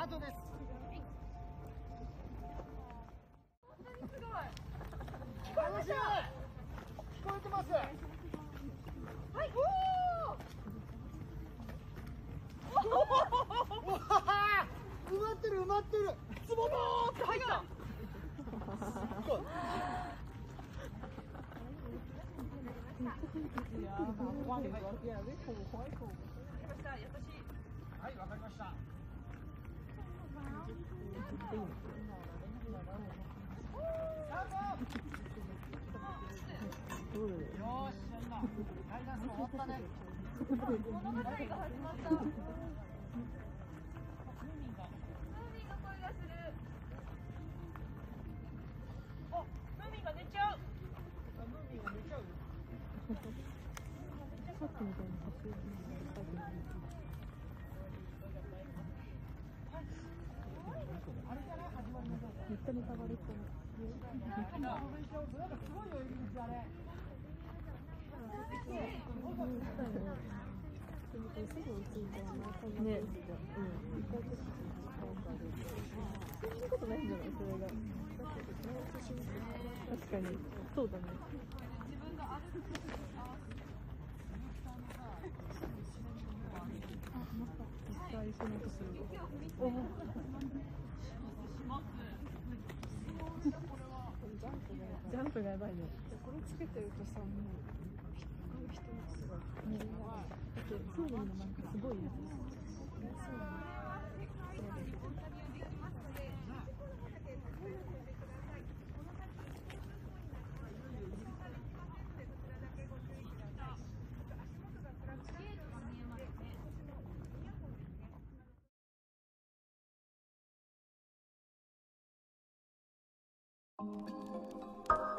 タートです。すごい。聞こえました聞こえてます。はい。おお埋まってる埋まってる。つぼぼーって入った。すごい。はい。わかりましたよーしやった階段終わった。ね 物語が始まった。ちゃネタバレしてる。なん。かすごいよ入り口あれすぐ映るじゃん。ね。うん。一回ちょっとそん。なことないん。じゃないそれが。確かに。そうだね。あ、また。一回一緒に音する。おお。ジャンプがやばい。ジャンプがやばいね。これつけてるとさ、もう。他の人のすごい。だって、ソーリーのなんかすごいやつ。そうね。う